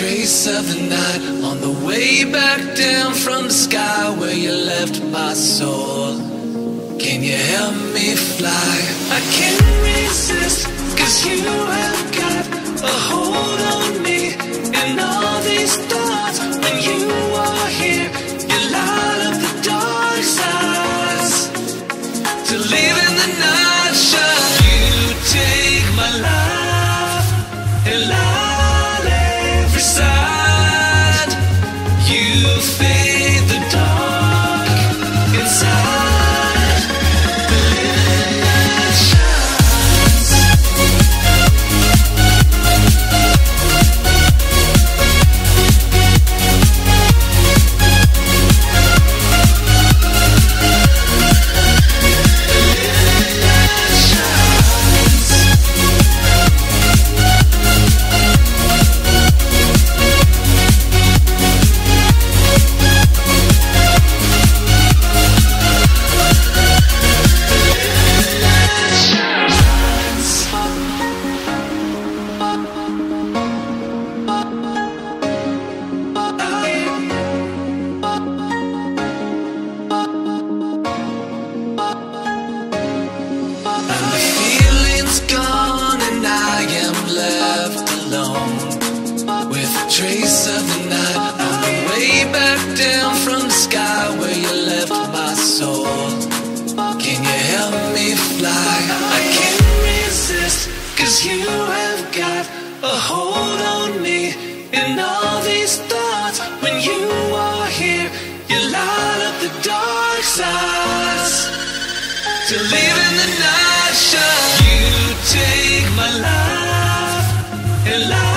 of the night on the way back down from the sky where you left my soul. Can you help me fly? I can't resist, cause you have got a hold on me. And all these thoughts, when you are here, you light up the dark sides to live in the night. You take my life and light the dark sides to live in the night shine. You take my life and life.